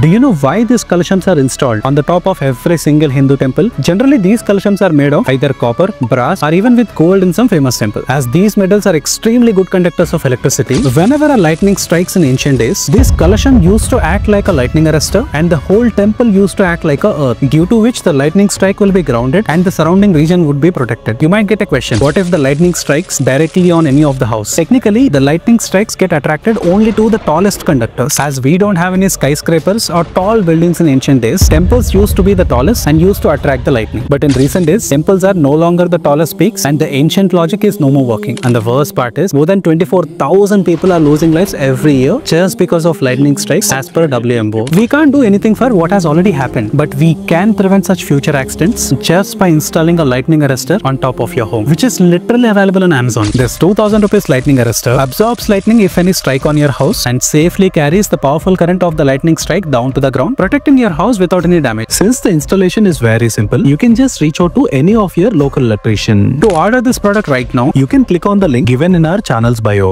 Do you know why these kalashams are installed on the top of every single Hindu temple? Generally, these kalashams are made of either copper, brass, or even with gold in some famous temples. As these metals are extremely good conductors of electricity, whenever a lightning strikes in ancient days, this kalasham used to act like a lightning arrestor, and the whole temple used to act like a earth, due to which the lightning strike will be grounded and the surrounding region would be protected. You might get a question: What if the lightning strikes directly on any of the house? Technically, the lightning strikes get attracted only to the tallest conductors. As we don't have any skyscrapers or tall buildings in ancient days, temples used to be the tallest and used to attract the lightning. But in recent days, temples are no longer the tallest peaks and the ancient logic is no more working. And the worst part is more than 24,000 people are losing lives every year just because of lightning strikes as per WMO. We can't do anything for what has already happened, but we can prevent such future accidents just by installing a lightning arrestor on top of your home, which is literally available on Amazon. This 2000 rupees lightning arrestor absorbs lightning if any strike on your house and safely carries the powerful current of the lightning strike down to the ground, protecting your house without any damage. Since the installation is very simple, you can just reach out to any of your local electrician. To order this product right now, you can click on the link given in our channel's bio.